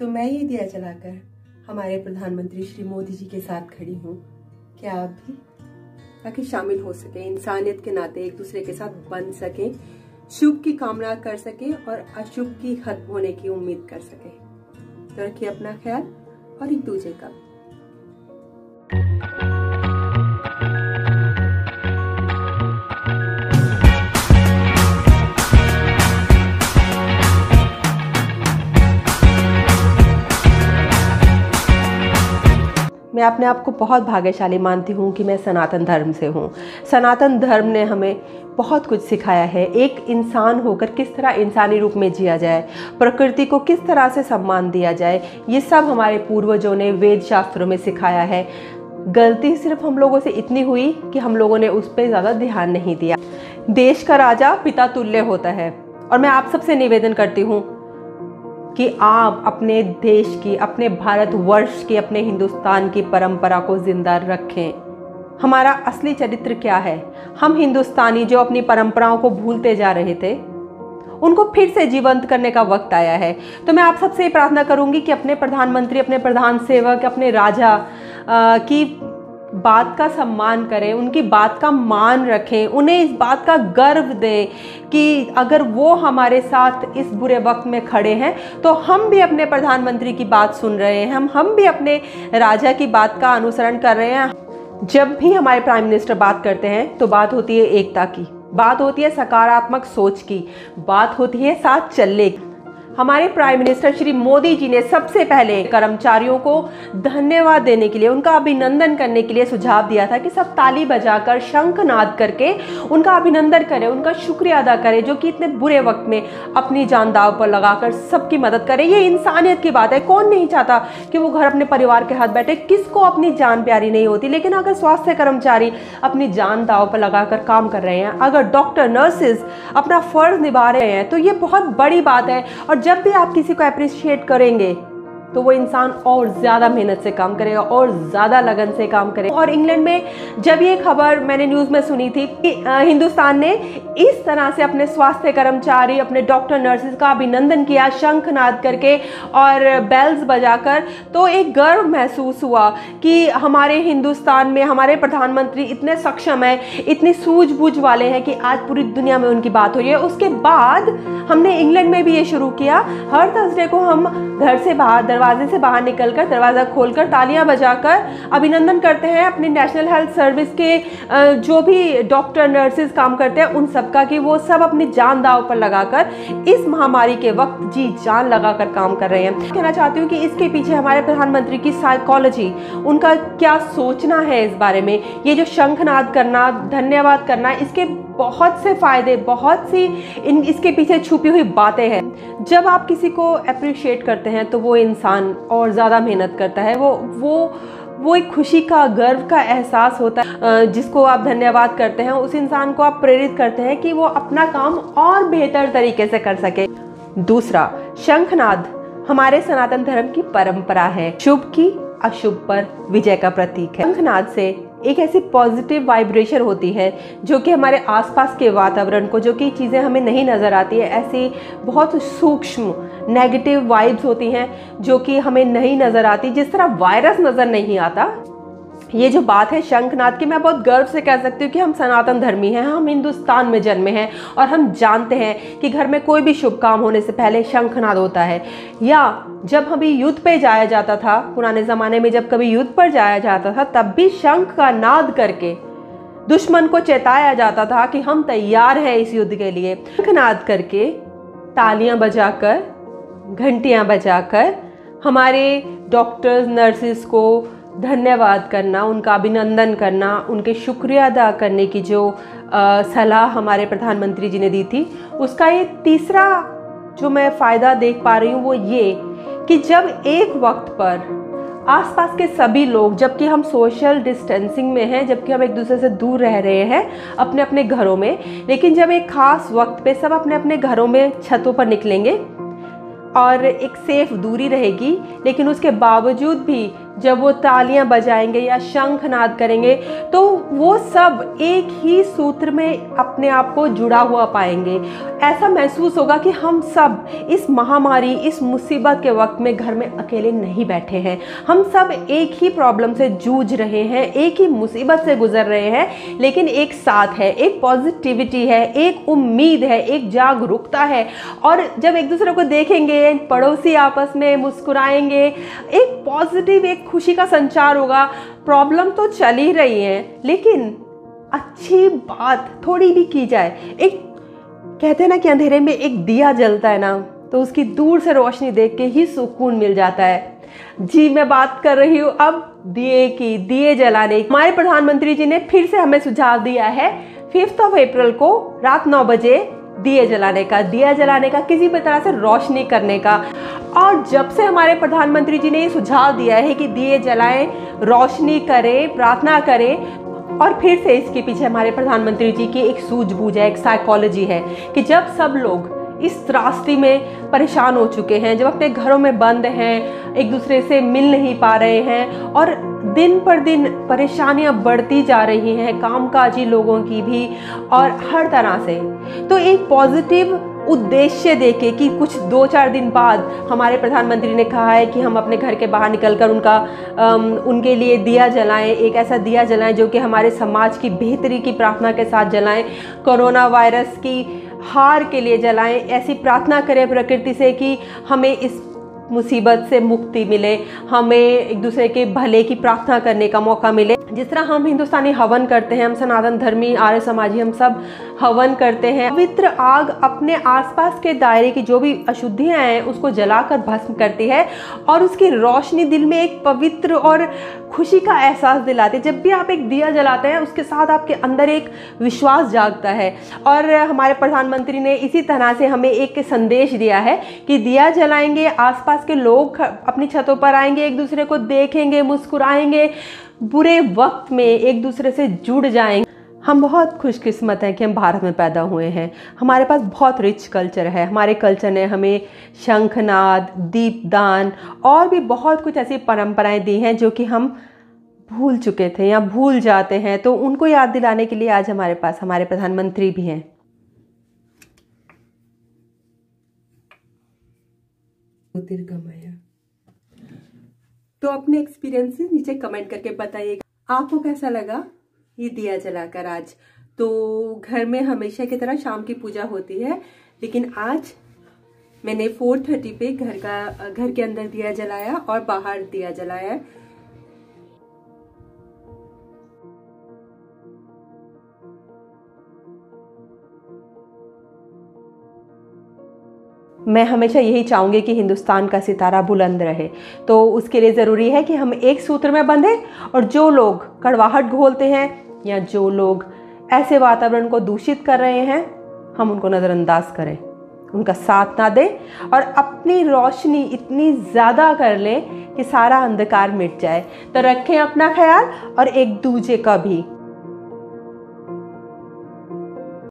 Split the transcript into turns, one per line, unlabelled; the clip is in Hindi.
तो मैं ये दिया जलाकर हमारे प्रधानमंत्री श्री मोदी जी के साथ खड़ी हूँ। क्या आप भी ताकि शामिल हो सके, इंसानियत के नाते एक दूसरे के साथ बन सके, शुभ की कामना कर सके और अशुभ की खत्म होने की उम्मीद कर सके। तो रखिए अपना ख्याल और एक दूसरे का मैं अपने आप को बहुत भाग्यशाली मानती हूँ कि मैं सनातन धर्म से हूँ। सनातन धर्म ने हमें बहुत कुछ सिखाया है। एक इंसान होकर किस तरह इंसानी रूप में जिया जाए, प्रकृति को किस तरह से सम्मान दिया जाए, ये सब हमारे पूर्वजों ने वेद शास्त्रों में सिखाया है। गलती सिर्फ़ हम लोगों से इतनी हुई कि हम लोगों ने उस पर ज़्यादा ध्यान नहीं दिया। देश का राजा पिता तुल्य होता है। और मैं आप सबसे निवेदन करती हूँ कि आप अपने देश की अपने भारतवर्ष की अपने हिंदुस्तान की परंपरा को ज़िंदा रखें। हमारा असली चरित्र क्या है? हम हिंदुस्तानी जो अपनी परंपराओं को भूलते जा रहे थे उनको फिर से जीवंत करने का वक्त आया है। तो मैं आप सबसे ये प्रार्थना करूँगी कि अपने प्रधानमंत्री अपने प्रधान सेवक अपने राजा आ, की बात का सम्मान करें, उनकी बात का मान रखें, उन्हें इस बात का गर्व दें कि अगर वो हमारे साथ इस बुरे वक्त में खड़े हैं तो हम भी अपने प्रधानमंत्री की बात सुन रहे हैं, हम हम भी अपने राजा की बात का अनुसरण कर रहे हैं। जब भी हमारे प्राइम मिनिस्टर बात करते हैं तो बात होती है एकता की, बात होती है सकारात्मक सोच की, बात होती है साथ चलने की। हमारे प्राइम मिनिस्टर श्री मोदी जी ने सबसे पहले कर्मचारियों को धन्यवाद देने के लिए, उनका अभिनंदन करने के लिए सुझाव दिया था कि सब ताली बजाकर, शंखनाद करके उनका अभिनंदन करें, उनका शुक्रिया अदा करें, जो कि इतने बुरे वक्त में अपनी जान दाव पर लगाकर सबकी मदद करें। ये इंसानियत की बात है। कौन नहीं चाहता कि वो घर अपने परिवार के हाथ बैठे? किसको अपनी जान प्यारी नहीं होती? लेकिन अगर स्वास्थ्य कर्मचारी अपनी जान दाव पर लगाकर काम कर रहे हैं, अगर डॉक्टर नर्सेज अपना फ़र्ज़ निभा रहे हैं तो ये बहुत बड़ी बात है। और जब भी आप किसी को अप्रिशिएट करेंगे तो वो इंसान और ज़्यादा मेहनत से काम करेगा और ज़्यादा लगन से काम करेगा। और इंग्लैंड में जब ये खबर मैंने न्यूज़ में सुनी थी कि हिंदुस्तान ने इस तरह से अपने स्वास्थ्य कर्मचारी, अपने डॉक्टर नर्सेज का अभिनंदन किया, शंखनाद करके और बेल्स बजाकर तो एक गर्व महसूस हुआ कि हमारे हिंदुस्तान में हमारे प्रधानमंत्री इतने सक्षम हैं, इतनी सूझबूझ वाले हैं कि आज पूरी दुनिया में उनकी बात हो रही है। उसके बाद हमने इंग्लैंड में भी ये शुरू किया। हर थर्सडे को हम घर से बाहर से बाहर निकलकर दरवाज़ा खोलकर तालियाँ बजाकर अभिनंदन करते हैं अपने नेशनल हेल्थ सर्विस के जो भी डॉक्टर नर्सेज काम करते हैं, उन सबका कि वो सब अपनी जान दाव पर लगाकर इस महामारी के वक्त जी जान लगाकर काम कर रहे हैं। कहना चाहती हूँ कि इसके पीछे हमारे प्रधानमंत्री की साइकोलॉजी उनका क्या सोचना है इस बारे में? ये जो शंखनाद करना, धन्यवाद करना, इसके बहुत से फ़ायदे, बहुत सी इन, इसके पीछे छुपी हुई बातें हैं। जब आप किसी को अप्रिशिएट करते हैं तो वो इंसान और ज़्यादा मेहनत करता है। वो वो वो एक खुशी का, गर्व का एहसास होता है। जिसको आप धन्यवाद करते हैं, उस इंसान को आप प्रेरित करते हैं कि वो अपना काम और बेहतर तरीके से कर सके। दूसरा, शंखनाद हमारे सनातन धर्म की परंपरा है। शुभ की अशुभ पर विजय का प्रतीक है। शंखनाद से एक ऐसी पॉजिटिव वाइब्रेशन होती है, जो कि हमारे आसपास के वातावरण को, जो कि चीज़ें हमें नहीं नज़र आती है, ऐसी बहुत सूक्ष्म नेगेटिव वाइब्स होती हैं, जो कि हमें नहीं नज़र आती, जिस तरह वायरस नज़र नहीं आता ये जो बात है शंखनाद की, मैं बहुत गर्व से कह सकती हूँ कि हम सनातन धर्मी हैं, हम हिंदुस्तान में जन्मे हैं और हम जानते हैं कि घर में कोई भी शुभ काम होने से पहले शंखनाद होता है। या जब हमें युद्ध पे जाया जाता था, पुराने ज़माने में जब कभी युद्ध पर जाया जाता था, तब भी शंख का नाद करके दुश्मन को चेताया जाता था कि हम तैयार हैं इस युद्ध के लिए। शंखनाद करके तालियाँ बजाकर, घंटियाँ बजाकर, हमारे डॉक्टर्स, नर्सिस को धन्यवाद करना, उनका अभिनंदन करना, उनके शुक्रिया अदा करने की जो सलाह हमारे प्रधानमंत्री जी ने दी थी। उसका ये तीसरा जो मैं फ़ायदा देख पा रही हूँ वो ये कि जब एक वक्त पर आसपास के सभी लोग, जबकि हम सोशल डिस्टेंसिंग में हैं, जबकि हम एक दूसरे से दूर रह रहे हैं अपने अपने घरों में, लेकिन जब एक ख़ास वक्त पे सब अपने अपने घरों में छतों पर निकलेंगे और एक सेफ़ दूरी रहेगी, लेकिन उसके बावजूद भी जब वो तालियाँ बजाएँगे या शंख नाद करेंगे तो वो सब एक ही सूत्र में अपने आप को जुड़ा हुआ पाएँगे। ऐसा महसूस होगा कि हम सब इस महामारी, इस मुसीबत के वक्त में घर में अकेले नहीं बैठे हैं। हम सब एक ही प्रॉब्लम से जूझ रहे हैं, एक ही मुसीबत से गुजर रहे हैं, लेकिन एक साथ है, एक पॉजिटिविटी है, एक उम्मीद है, एक जागरूकता है। और जब एक दूसरे को देखेंगे, पड़ोसी आपस में मुस्कुराएँगे, एक पॉजिटिव एक खुशी का संचार होगा प्रॉब्लम तो चल ही रही है, लेकिन अच्छी बात थोड़ी भी की जाए। एक, कहते हैं ना कि अंधेरे में एक दिया जलता है ना तो उसकी दूर से रोशनी देख के ही सुकून मिल जाता है। जी, मैं बात कर रही हूँ अब दिए की, दिए जलाने की। हमारे प्रधानमंत्री जी ने फिर से हमें सुझाव दिया है फिफ्थ ऑफ़ अप्रैल को रात नौ बजे दिए जलाने का, दिया जलाने का, किसी भी तरह से रोशनी करने का। और जब से हमारे प्रधानमंत्री जी ने ये सुझाव दिया है कि दिए जलाएँ, रोशनी करें, प्रार्थना करें, और फिर से इसके पीछे हमारे प्रधानमंत्री जी की एक सूझबूझ है, एक साइकोलॉजी है कि जब सब लोग इस त्रास्ती में परेशान हो चुके हैं जब अपने घरों में बंद हैं एक दूसरे से मिल नहीं पा रहे हैं और दिन पर दिन परेशानियाँ बढ़ती जा रही हैं कामकाजी लोगों की भी और हर तरह से। तो एक पॉजिटिव उद्देश्य देके कि कुछ दो चार दिन बाद हमारे प्रधानमंत्री ने कहा है कि हम अपने घर के बाहर निकलकर उनका अम, उनके लिए दिया जलाएँ एक ऐसा दिया जलाएँ जो कि हमारे समाज की बेहतरी की प्रार्थना के साथ जलाएँ। कोरोना वायरस की हार के लिए जलाएँ। ऐसी प्रार्थना करें प्रकृति से कि हमें इस मुसीबत से मुक्ति मिले, हमें एक दूसरे के भले की प्रार्थना करने का मौका मिले। जिस तरह हम हिंदुस्तानी हवन करते हैं, हम सनातन धर्मी, आर्य समाजी, हम सब हवन करते हैं, पवित्र आग अपने आसपास के दायरे की जो भी अशुद्धियाँ हैं, उसको जलाकर भस्म करती है और उसकी रोशनी दिल में एक पवित्र और खुशी का एहसास दिलाती है। जब भी आप एक दिया जलाते हैं, उसके साथ आपके अंदर एक विश्वास जागता है। और हमारे प्रधानमंत्री ने इसी तरह से हमें एक संदेश दिया है कि दिया जलाएँगे, आसपास के लोग अपनी छतों पर आएँगे, एक दूसरे को देखेंगे, मुस्कुराएँगे बुरे वक्त में एक दूसरे से जुड़ जाएँगे। हम बहुत खुशकिस्मत हैं कि हम भारत में पैदा हुए हैं। हमारे पास बहुत रिच कल्चर है। हमारे कल्चर ने हमें शंखनाद, दीपदान और भी बहुत कुछ ऐसी परंपराएँ दी हैं जो कि हम भूल चुके थे या भूल जाते हैं। तो उनको याद दिलाने के लिए आज हमारे पास हमारे प्रधानमंत्री भी हैं। तो अपने एक्सपीरियंस नीचे कमेंट करके बताइएगा। आपको कैसा लगा ये दिया जलाकर आज? तो घर में हमेशा की तरह शाम की पूजा होती है, लेकिन आज मैंने 4:30 पे घर का, घर के अंदर दिया जलाया और बाहर दिया जलाया। मैं हमेशा यही चाहूँगी कि हिंदुस्तान का सितारा बुलंद रहे। तो उसके लिए ज़रूरी है कि हम एक सूत्र में बंधें और जो लोग कड़वाहट घोलते हैं या जो लोग ऐसे वातावरण को दूषित कर रहे हैं, हम उनको नज़रअंदाज करें। उनका साथ ना दें और अपनी रोशनी इतनी ज़्यादा कर लें कि सारा अंधकार मिट जाए। तो रखें अपना ख्याल और एक दूजे का भी